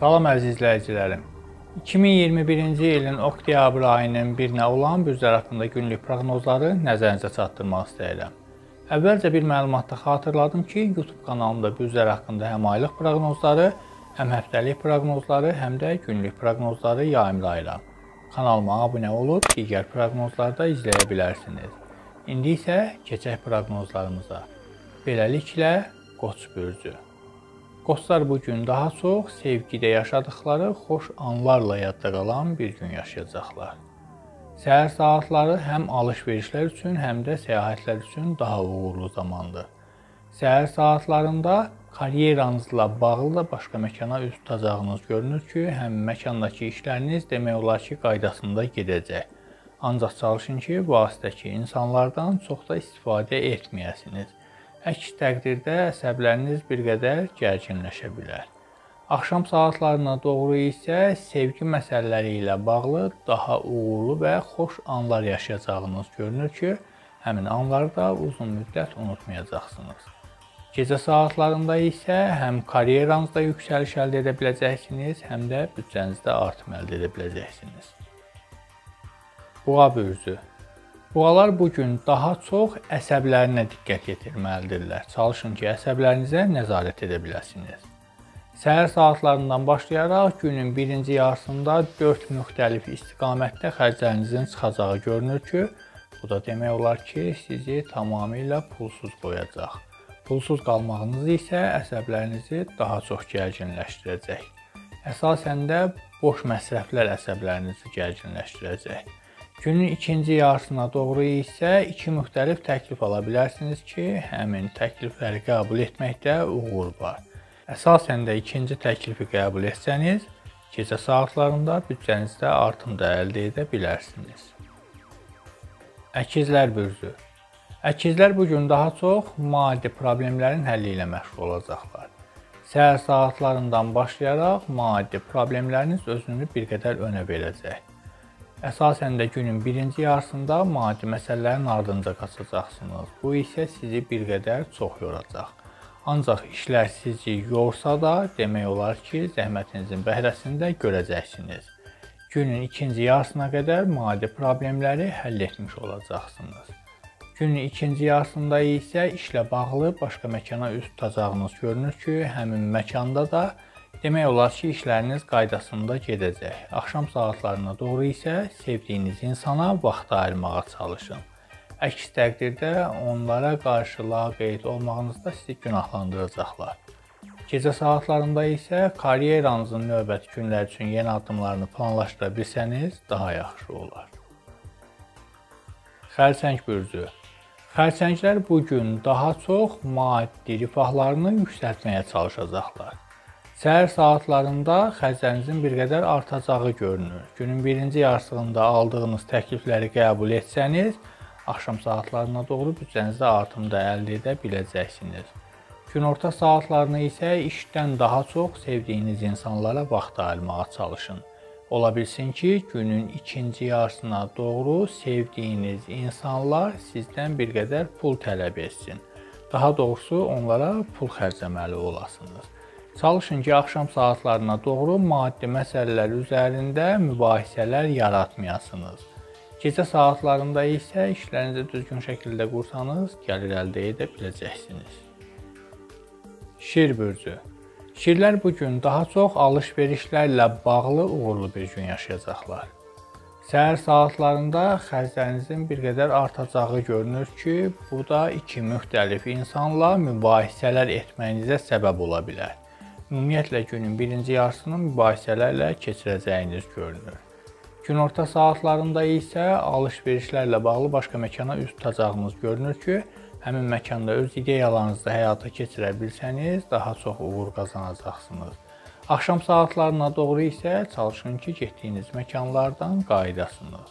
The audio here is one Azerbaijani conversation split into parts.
Salam əziz izləyicilərim. 2021-ci ilin oktyabr ayının 1-nə olan bürclər haqqında günlük proqnozları nəzərinizə çatdırmaq istəyirəm. Əvvəlcə bir məlumatda xatırladım ki, YouTube kanalımda bürclər haqqında həm aylıq proqnozları, həm həftəlik proqnozları, həm də günlük proqnozları yayımlayıram. Kanalıma abunə olub digər proqnozları da izləyə bilərsiniz. İndi isə keçək proqnozlarımıza. Beləliklə Qoç bürcü Qoçlar bu gün daha çox sevgidə yaşadıkları xoş anlarla yadda qalan bir gün yaşayacaqlar. Səhər saatları həm alış-verişlər üçün, həm də səyahətlər üçün daha uğurlu zamandır. Səhər saatlarında karyeranızla bağlı da başqa məkana üz tutacağınız görünür ki, həm məkandakı işləriniz demək olar ki, qaydasında gedəcək. Ancaq çalışın ki, vasitəki insanlardan çox da istifadə etməyəsiniz. Əks təqdirdə əsəbləriniz bir qədər gərginləşə bilər. Axşam saatlarına doğru isə sevgi məsələləri ilə bağlı daha uğurlu və xoş anlar yaşayacağınız görünür ki, həmin anları da uzun müddət unutmayacaqsınız. Gecə saatlarında isə həm karyeranızda yüksəliş əldə edə biləcəksiniz, həm də büdcənizdə artım əldə edə biləcəksiniz. Boğa bürcü Boğalar bu gün daha çox əsəblərinə diqqət yetirməlidirlər. Çalışın ki, əsəblərinizə nəzarət edə biləsiniz. Səhər saatlarından başlayaraq günün birinci yarısında 4 müxtəlif istiqamətdə xərclərinizin çıxacağı görünür ki, bu da demək olar ki, sizi tamamilə pulsuz qoyacaq. Pulsuz qalmağınız isə əsəblərinizi daha çox gərginləşdirəcək. Əsasən də boş məsrəflər əsəblərinizi gərginləşdirəcək. Günün ikinci yarısına doğru isə iki müxtəlif təklif ala bilərsiniz ki, həmin təklifləri qəbul etməkdə uğur var. Əsasən də ikinci təklifi qəbul etsəniz, gecə saatlarında büdcənizdə artım da əldə edə bilərsiniz. Əkizlər bürcü Əkizlər bu gün daha çox maddi problemlərin həlli ilə məşğul olacaqlar. Səhər saatlarından başlayaraq maddi problemləriniz özünü bir qədər önə verəcək. Əsasən də günün birinci yarısında maddi məsələlərin ardınca qaçacaqsınız. Bu isə sizi bir qədər çox yoracaq. Ancaq işlər sizi yorsa da, demək olar ki, zəhmətinizin bəhrəsini də görəcəksiniz. Günün ikinci yarısına qədər maddi problemləri həll etmiş olacaqsınız. Günün ikinci yarısında isə işlə bağlı başqa məkana üz tutacağınız görünür ki, həmin məkanda da Demək olar ki, işləriniz qaydasında gedəcək. Axşam saatlarına doğru isə sevdiyiniz insana vaxt ayırmağa çalışın. Əks təqdirdə onlara qarşı laqeyd olmağınızda sizi günahlandıracaqlar. Gecə saatlarında isə karyeranızın növbəti günlər üçün yeni addımlarını planlaşdıra bilsəniz daha yaxşı olar. Xərçəng bürcü Xərçənglər bu gün daha çox maddi rifahlarını yüksəltməyə çalışacaqlar. Səhər saatlarında xərclərinizin bir qədər artacağı görünür. Günün birinci yarısında aldığınız təklifləri qəbul etsəniz, axşam saatlarına doğru büdcənizdə artım da əldə edə biləcəksiniz. Günorta saatlarını isə işdən daha çox sevdiyiniz insanlara vaxt ayırmağa çalışın. Ola bilsin ki, günün ikinci yarısına doğru sevdiyiniz insanlar sizdən bir qədər pul tələb etsin. Daha doğrusu onlara pul xərcləməli olasınız. Çalışın ki, axşam saatlarına doğru maddi məsələlər üzərində mübahisələr yaratmayasınız. Gecə saatlarında isə işlərinizi düzgün şəkildə qursanız, gəlir əldə edə biləcəksiniz. Şir bürcü Şirlər bu gün daha çox alış-verişlərlə bağlı uğurlu bir gün yaşayacaqlar. Səhər saatlarında xərclərinizin bir qədər artacağı görünür ki, bu da iki müxtəlif insanla mübahisələr etməyinizə səbəb ola bilər. Ümumiyyətlə günün birinci yarısını mübahisələrlə keçirəcəyiniz görünür. Günorta saatlarında isə alış-verişlərlə bağlı başqa məkana üz tutacağınız görünür ki, həmin məkanda öz ideyalarınızı həyata keçirə bilsəniz, daha çox uğur qazanacaqsınız. Axşam saatlarına doğru isə çalışın ki, getdiyiniz məkanlardan qayıdasınız.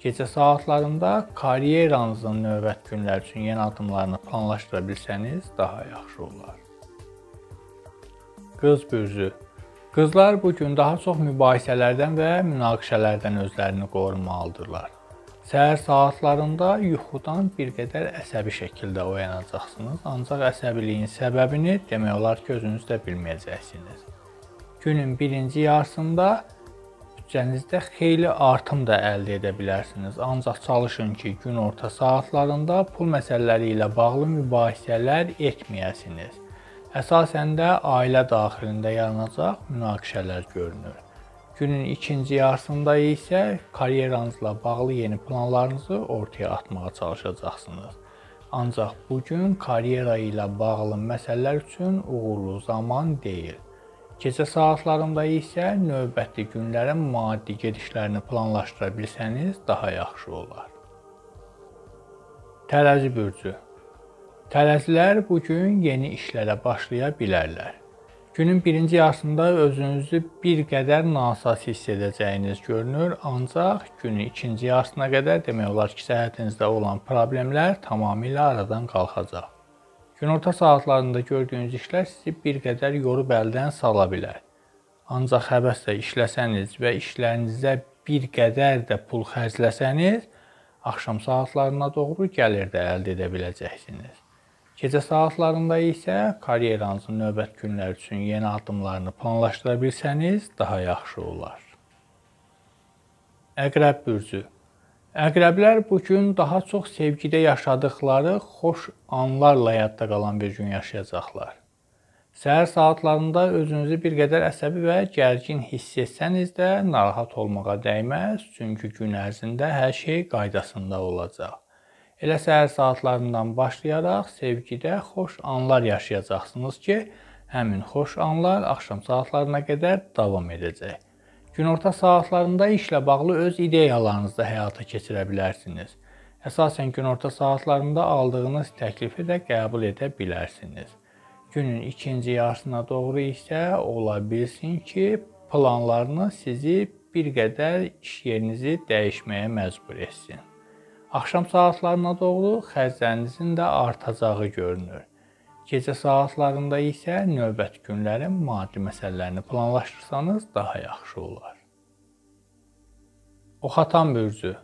Gecə saatlarında karyeranızın növbəti günlər üçün yeni addımlarını planlaşdıra bilsəniz, daha yaxşı olar. Qız bürcü Qızlar bu gün daha çox mübahisələrdən və münaqişələrdən özlərini qorumalıdırlar. Səhər saatlarında yuxudan bir qədər əsəbi şəkildə oyanacaqsınız, ancaq əsəbiliyin səbəbini demək olar ki, özünüz də bilməyəcəksiniz. Günün birinci yarısında büdcənizdə xeyli artım da əldə edə bilərsiniz. Ancaq çalışın ki, gün orta saatlarında pul məsələləri ilə bağlı mübahisələr etməyəsiniz. Əsasən də ailə daxilində yaranacaq münaqişələr görünür. Günün ikinci yarısında isə karyeranızla bağlı yeni planlarınızı ortaya atmağa çalışacaqsınız. Ancaq bu gün karyera ilə bağlı məsələlər üçün uğurlu zaman deyil. Gecə saatlarında isə növbəti günlərin maddi gedişlərini planlaşdıra bilsəniz daha yaxşı olar. Tərəzi bürcü. Tərəzilər bu gün yeni işlərə başlaya bilərlər. Günün birinci yarısında özünüzü bir qədər nasaz hiss edəcəyiniz görünür, ancaq günün ikinci yarısına qədər demək olar ki, səhhətinizdə olan problemlər tamamilə aradan qalxacaq. Günorta saatlarında gördüyünüz işlər sizi bir qədər yorub əldən sala bilər. Ancaq həvəslə işləsəniz və işlərinizə bir qədər də pul xərcləsəniz, axşam saatlarına doğru gəlir də əldə edə biləcəksiniz. Gecə saatlarında isə karyeranızın növbəti günlər üçün yeni addımlarını planlaşdıra bilsəniz, daha yaxşı olar. Əqrəb bürcü Əqrəblər bu gün daha çox sevgidə yaşadıkları xoş anlarla yadda qalan bir gün yaşayacaqlar. Səhər saatlarında özünüzü bir qədər əsəbi və gərgin hiss etsəniz də narahat olmağa dəyməz, çünki gün ərzində hər şey qaydasında olacaq. Elə səhər saatlarından başlayaraq sevgidə xoş anlar yaşayacaqsınız ki, həmin xoş anlar axşam saatlarına qədər davam edəcək. Günorta saatlarında işlə bağlı öz ideyalarınızı həyata keçirə bilərsiniz. Əsasən günorta saatlarında aldığınız təklifi də qəbul edə bilərsiniz. Günün ikinci yarısına doğru isə ola bilsin ki, planlarınız sizi bir qədər iş yerinizi dəyişməyə məcbur etsin. Axşam saatlarına doğru xərclərinizin də artacağı görünür. Gecə saatlarında isə növbəti günlərin maddi məsələlərini planlaşdırsanız daha yaxşı olar. Oxatan bürcü.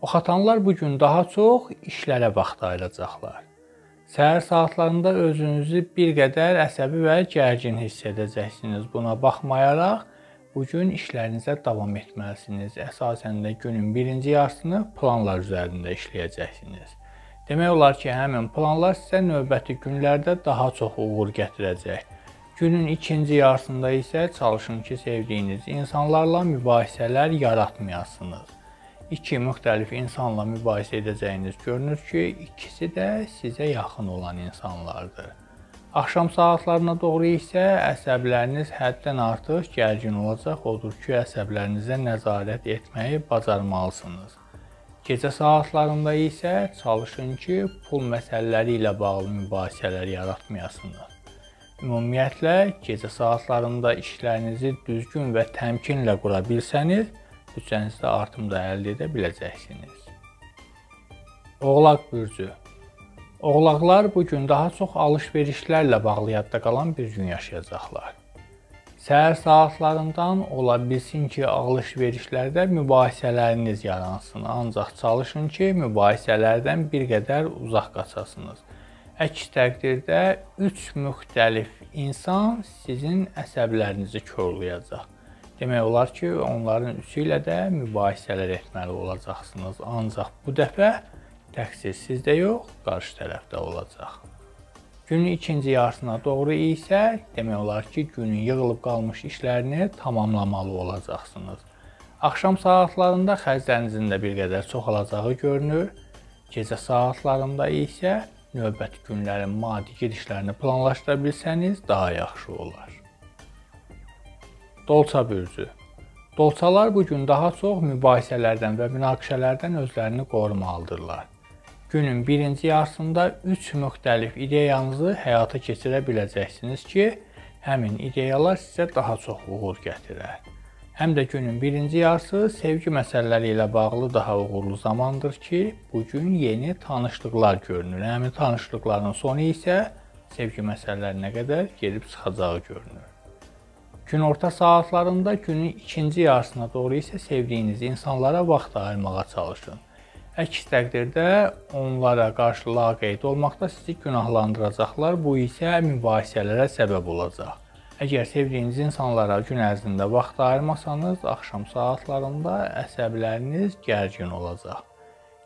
Oxatanlar bu gün daha çox işlərə vaxt ayıracaqlar. Səhər saatlarında özünüzü bir qədər əsəbi və gərgin hiss edəcəksiniz. Buna baxmayaraq bu gün işlərinizə davam etməlisiniz. Əsasən də günün birinci yarısını planlar üzərində işləyəcəksiniz. Demək olar ki, həmin planlar sizə növbəti günlərdə daha çox uğur gətirəcək. Günün ikinci yarısında isə çalışın ki, sevdiyiniz insanlarla mübahisələr yaratmayasınız. İki müxtəlif insanla mübahisə edəcəyiniz görünür ki, ikisi də sizə yaxın olan insanlardır. Axşam saatlarına doğru isə əsəbləriniz həddən artıq gərgin olacaq, odur ki, əsəblərinizə nəzarət etməyi bacarmalısınız. Gecə saatlarında isə çalışın ki, pul məsələləri ilə bağlı mübahisələr yaratmayasınız. Ümumiyyətlə, gecə saatlarında işlərinizi düzgün və təmkinlə qura bilsəniz, büdcənizdə artım da əldə edə biləcəksiniz. Oğlaq bürcü Oğlaqlar bu gün daha çox alış-verişlərlə bağlı yadda qalan bir gün yaşayacaqlar. Səhər saatlarından ola bilsin ki, alış-verişlərdə mübahisələriniz yaransın, ancaq çalışın ki, mübahisələrdən bir qədər uzaq qaçasınız. Əks təqdirdə 3 müxtəlif insan sizin əsəblərinizi korlayacaq. Demək olar ki, onların üçü ilə də mübahisələr etməli olacaqsınız. Ancaq bu dəfə təqsir sizdə yox, qarşı tərəfdə olacaq. Günün ikinci yarısına doğru isə demək olar ki, günün yığılıb qalmış işlərini tamamlamalı olacaqsınız. Axşam saatlarında xərclərinizin də bir qədər çoxalacağı görünür. Gecə saatlarında isə növbəti günlərin maddi gedişlərini planlaşdıra bilsəniz daha yaxşı olar. Dolça bürcü Dolçalar bu gün daha çox mübahisələrdən və münaqişələrdən özlərini qorumalıdırlar. Günün birinci yarısında 3 müxtəlif ideyanızı həyata keçirə biləcəksiniz ki, həmin ideyalar sizə daha çox uğur gətirər. Həm də günün birinci yarısı sevgi məsələləri ilə bağlı daha uğurlu zamandır ki, bu gün yeni tanışlıqlar görünür. Həmin tanışlıqların sonu isə sevgi məsələlərinə qədər gedib çıxacağı görünür. Günorta saatlarında günün ikinci yarısına doğru isə sevdiyiniz insanlara vaxt ayırmağa çalışın. Əks təqdirdə onlara qarşı laqeyd olmaqda sizi günahlandıracaqlar. Bu isə mübahisələrə səbəb olacaq. Əgər sevdiyiniz insanlara gün ərzində vaxt ayırmasanız, axşam saatlarında əsəbləriniz gərgin olacaq.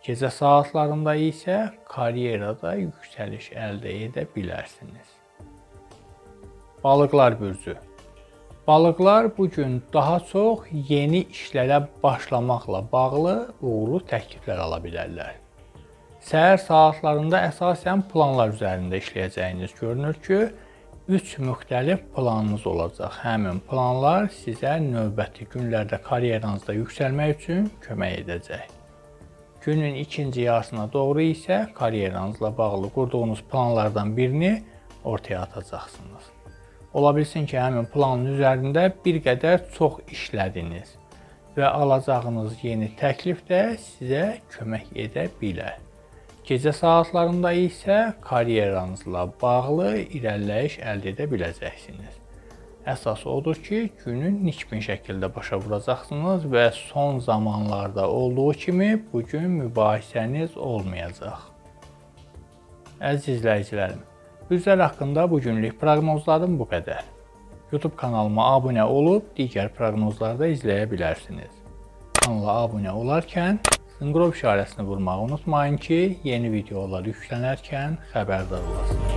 Gecə saatlarında isə karyerada yüksəliş əldə edə bilərsiniz. Balıqlar bürcü. Balıqlar bu gün daha çox yeni işlərə başlamaqla bağlı uğurlu təkliflər ala bilərlər. Səhər saatlarında əsasən planlar üzərində işləyəcəyiniz görünür ki, 3 müxtəlif planınız olacaq. Həmin planlar sizə növbəti günlərdə karyeranızda yüksəlmək üçün kömək edəcək. Günün ikinci yarısına doğru isə karyeranızla bağlı qurduğunuz planlardan birini ortaya atacaqsınız. Ola bilsin ki, həmin planın üzərində bir qədər çox işlədiniz və alacağınız yeni təklif də sizə kömək edə bilər. Gecə saatlarında isə karyeranızla bağlı irəliləyiş əldə edə biləcəksiniz. Əsas odur ki, günü nikbin şəkildə başa vuracaqsınız və son zamanlarda olduğu kimi bu gün mübahisəniz olmayacaq. Əziz izləyicilərim, bürclər haqqında bu günlük proqnozlarım bu qədər. YouTube kanalıma abunə olub digər proqnozları da izləyə bilərsiniz. Kanala abunə olarkən Zınqrov işarəsini vurmağı unutmayın ki, yeni videolar yüklənərkən xəbərdar olasınız.